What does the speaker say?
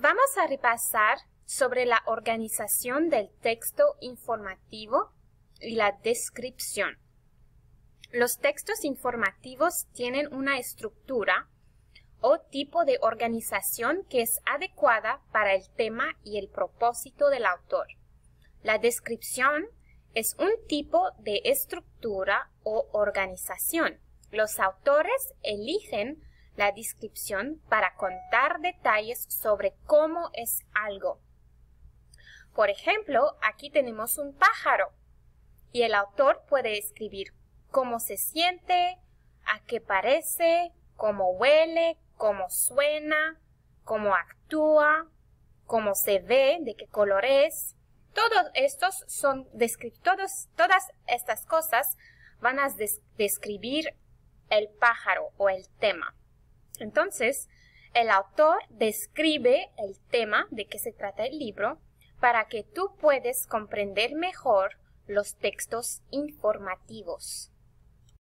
Vamos a repasar sobre la organización del texto informativo y la descripción. Los textos informativos tienen una estructura o tipo de organización que es adecuada para el tema y el propósito del autor. La descripción es un tipo de estructura o organización. Los autores eligen la descripción para contar detalles sobre cómo es algo. Por ejemplo, aquí tenemos un pájaro y el autor puede escribir cómo se siente, a qué parece, cómo huele, cómo suena, cómo actúa, cómo se ve, de qué color es. Todos estos son todas estas cosas van a describir el pájaro o el tema. Entonces, el autor describe el tema de que se trata el libro para que tú puedas comprender mejor los textos informativos.